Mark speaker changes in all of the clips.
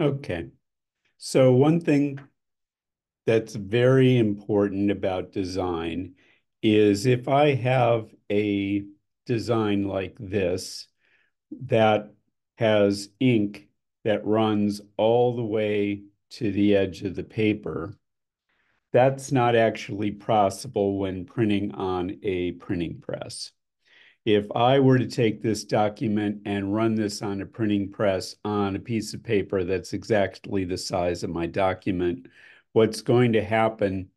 Speaker 1: Okay. So one thing that's very important about design is if I have a design like this that has ink that runs all the way to the edge of the paper, that's not actually possible when printing on a printing press. If I were to take this document and run this on a printing press on a piece of paper that's exactly the size of my document, what's going to happen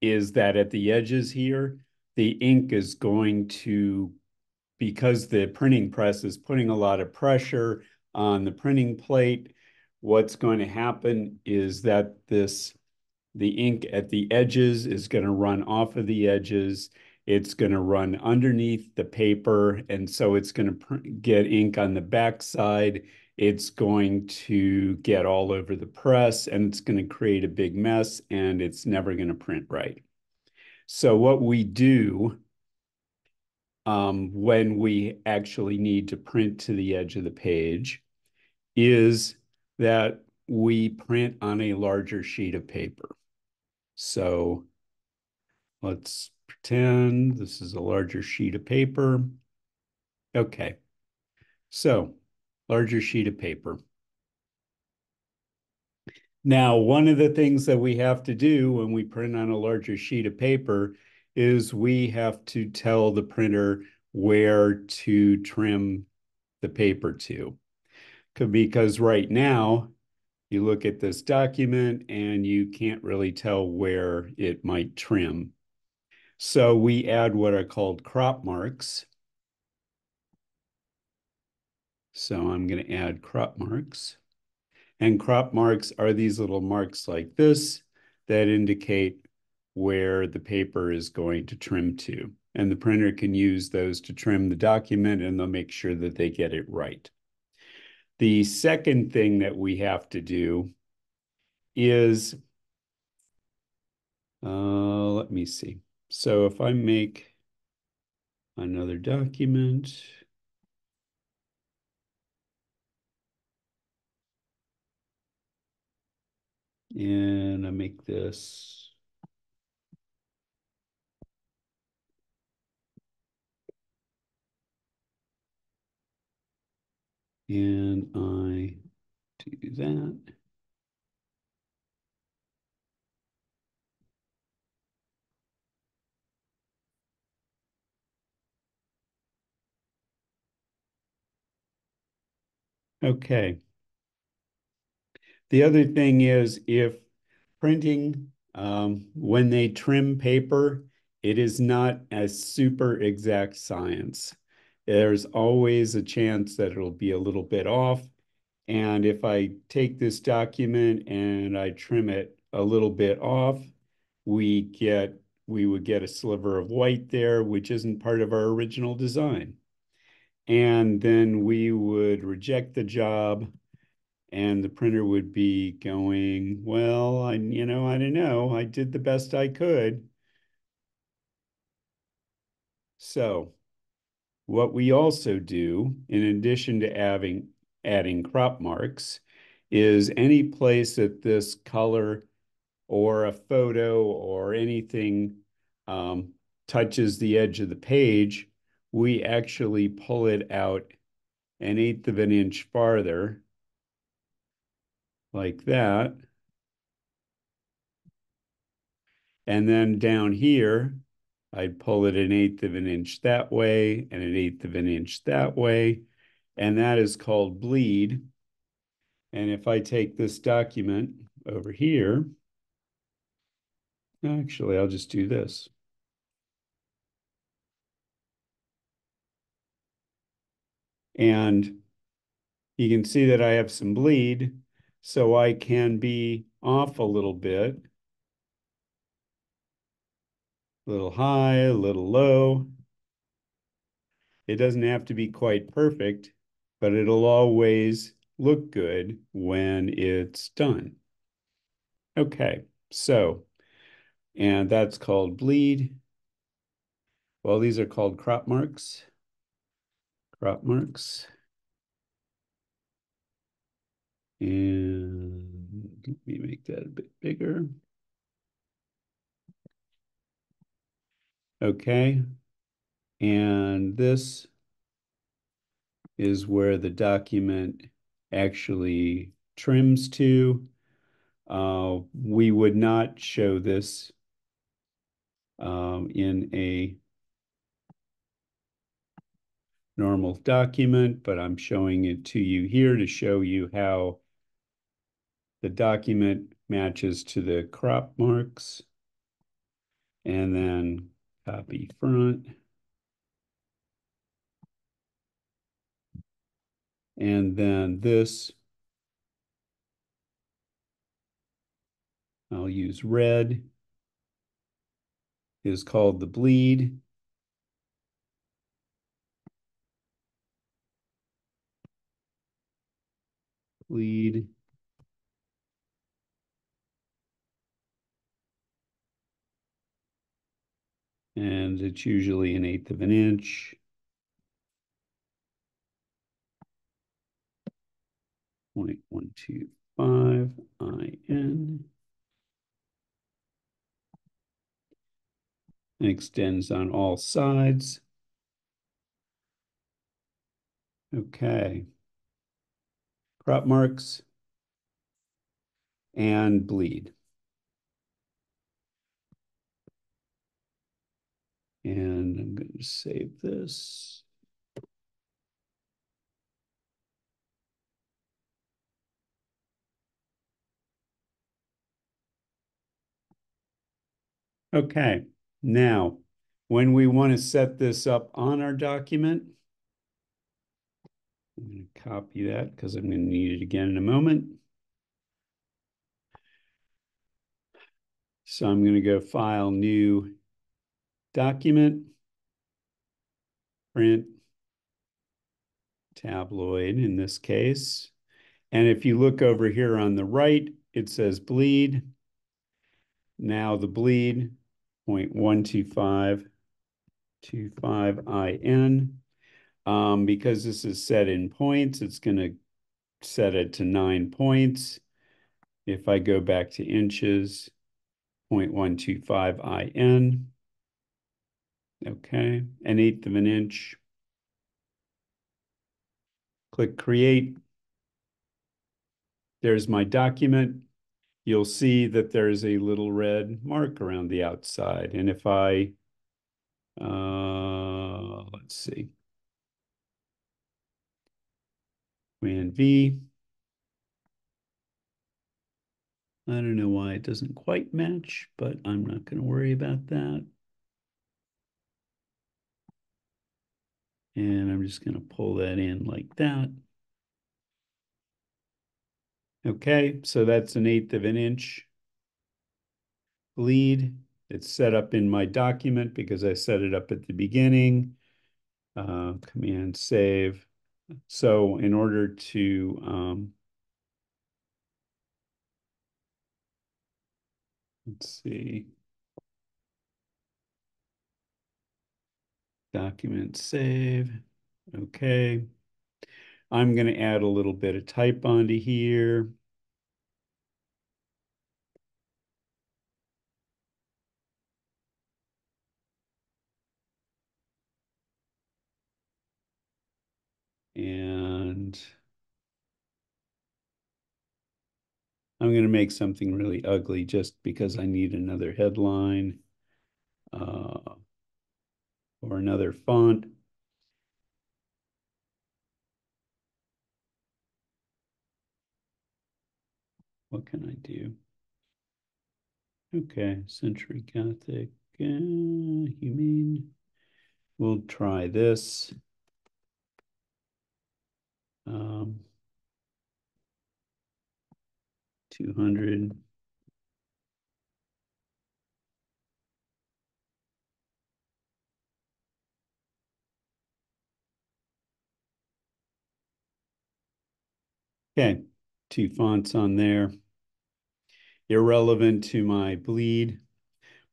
Speaker 1: is that at the edges here, the ink is going to, because the printing press is putting a lot of pressure on the printing plate, what's going to happen is that this, the ink at the edges is going to run off of the edges. It's going to run underneath the paper, and so it's going to get ink on the backside it's going to get all over the press and it's going to create a big mess and it's never going to print right. So what we do um, when we actually need to print to the edge of the page is that we print on a larger sheet of paper. So let's pretend this is a larger sheet of paper. Okay, so larger sheet of paper. Now, one of the things that we have to do when we print on a larger sheet of paper is we have to tell the printer where to trim the paper to. Because right now, you look at this document and you can't really tell where it might trim. So we add what are called crop marks. So I'm going to add crop marks. And crop marks are these little marks like this that indicate where the paper is going to trim to. And the printer can use those to trim the document and they'll make sure that they get it right. The second thing that we have to do is, uh, let me see. So if I make another document, And I make this. And I do that. Okay. The other thing is if printing, um, when they trim paper, it is not a super exact science. There's always a chance that it'll be a little bit off. And if I take this document and I trim it a little bit off, we get we would get a sliver of white there, which isn't part of our original design. And then we would reject the job and the printer would be going, well, I, you know, I don't know. I did the best I could. So what we also do, in addition to adding, adding crop marks, is any place that this color or a photo or anything um, touches the edge of the page, we actually pull it out an eighth of an inch farther like that. And then down here, I'd pull it an eighth of an inch that way and an eighth of an inch that way. And that is called bleed. And if I take this document over here, actually, I'll just do this. And you can see that I have some bleed so I can be off a little bit, a little high, a little low. It doesn't have to be quite perfect, but it'll always look good when it's done. Okay, so, and that's called bleed. Well, these are called crop marks. Crop marks. And let me make that a bit bigger. Okay. And this is where the document actually trims to. Uh, we would not show this um, in a normal document, but I'm showing it to you here to show you how the document matches to the crop marks. And then copy front. And then this, I'll use red, is called the bleed. Bleed. And it's usually an eighth of an inch. Point one two five IN. And extends on all sides. Okay. Crop marks and bleed. And I'm going to save this. Okay, now when we want to set this up on our document, I'm going to copy that because I'm going to need it again in a moment. So I'm going to go File, New, Document, Print, Tabloid in this case. And if you look over here on the right, it says bleed. Now the bleed 0.12525 IN. Um, because this is set in points, it's going to set it to nine points. If I go back to inches, 0.125 IN. Okay, an eighth of an inch. Click create. There's my document. You'll see that there's a little red mark around the outside. And if I, uh, let's see, Command V. I don't know why it doesn't quite match, but I'm not going to worry about that. And I'm just going to pull that in like that. Okay, so that's an eighth of an inch bleed. It's set up in my document because I set it up at the beginning. Uh, command save. So in order to um, let's see, document save. Okay. I'm going to add a little bit of type onto here. And I'm going to make something really ugly just because I need another headline uh, or another font. What can I do? Okay, Century Gothic, uh, mean We'll try this. Um, 200. Okay, two fonts on there. Irrelevant to my bleed.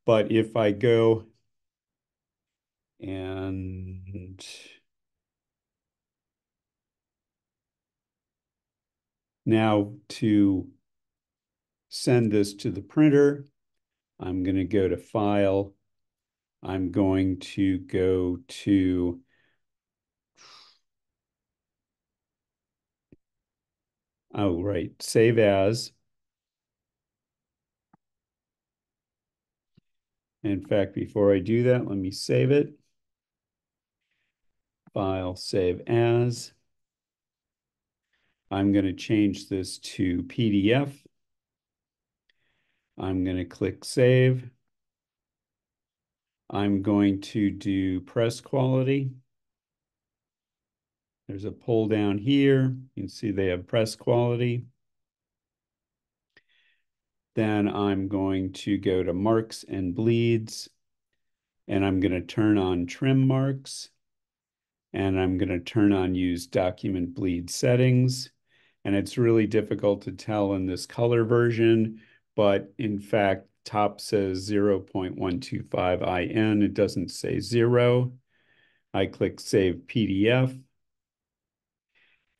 Speaker 1: But if I go and now to send this to the printer. I'm going to go to File. I'm going to go to Oh, right. Save as. In fact, before I do that, let me save it. File, save as. I'm going to change this to PDF. I'm going to click save. I'm going to do press quality. There's a pull down here. You can see they have press quality. Then I'm going to go to marks and bleeds and I'm going to turn on trim marks and I'm going to turn on use document bleed settings. And it's really difficult to tell in this color version, but in fact, top says 0.125 IN. It doesn't say zero. I click Save PDF.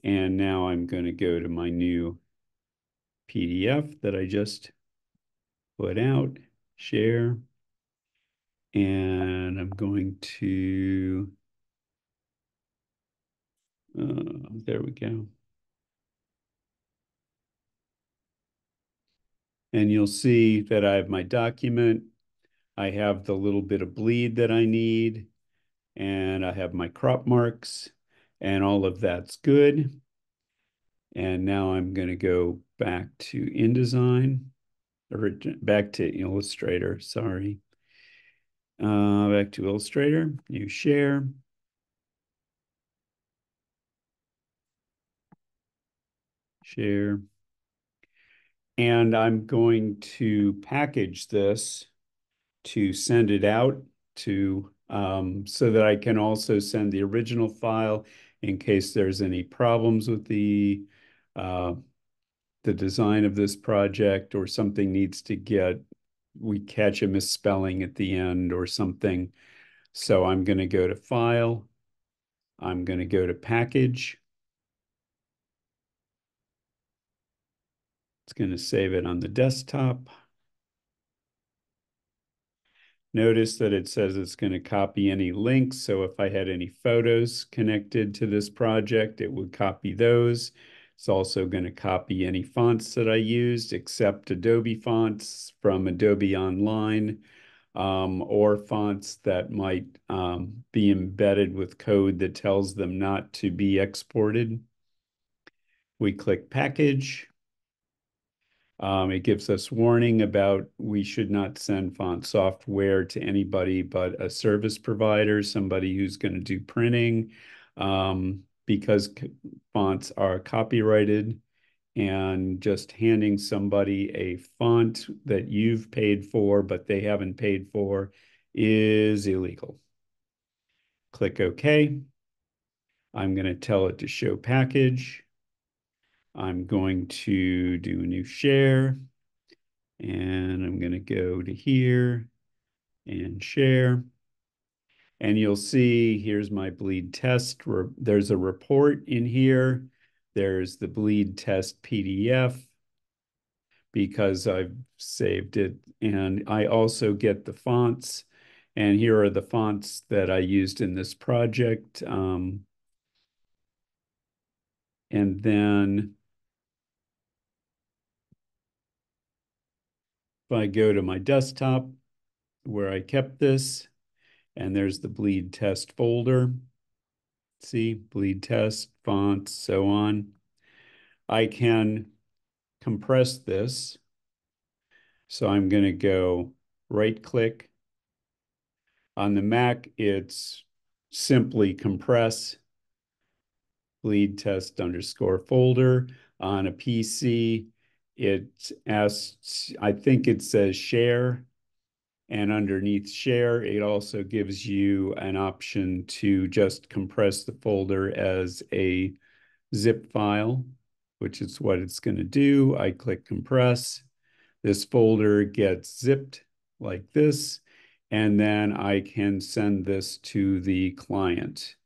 Speaker 1: And now I'm going to go to my new PDF that I just put out, share. And I'm going to, uh, there we go. And you'll see that I have my document. I have the little bit of bleed that I need. And I have my crop marks. And all of that's good. And now I'm going to go back to InDesign, or back to Illustrator, sorry. Uh, back to Illustrator, new share. Share. And I'm going to package this to send it out to um, so that I can also send the original file in case there's any problems with the uh, the design of this project or something needs to get we catch a misspelling at the end or something. So I'm going to go to File. I'm going to go to Package. It's going to save it on the desktop. Notice that it says it's going to copy any links. So if I had any photos connected to this project, it would copy those. It's also going to copy any fonts that I used, except Adobe fonts from Adobe Online, um, or fonts that might um, be embedded with code that tells them not to be exported. We click Package. Um, it gives us warning about we should not send font software to anybody but a service provider, somebody who's going to do printing, um, because fonts are copyrighted and just handing somebody a font that you've paid for but they haven't paid for is illegal. Click OK. I'm going to tell it to show package. I'm going to do a new share and I'm going to go to here and share. And you'll see here's my bleed test. There's a report in here. There's the bleed test PDF because I've saved it. And I also get the fonts. And here are the fonts that I used in this project. Um, and then I go to my desktop where I kept this, and there's the bleed test folder. See, bleed test, fonts, so on. I can compress this. So I'm going to go right click. On the Mac, it's simply compress bleed test underscore folder. On a PC, it asks, I think it says share. And underneath share, it also gives you an option to just compress the folder as a zip file, which is what it's going to do. I click compress. This folder gets zipped like this, and then I can send this to the client.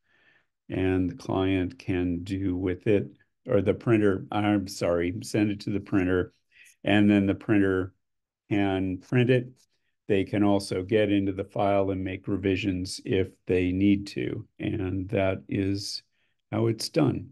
Speaker 1: And the client can do with it or the printer, I'm sorry, send it to the printer and then the printer can print it. They can also get into the file and make revisions if they need to, and that is how it's done.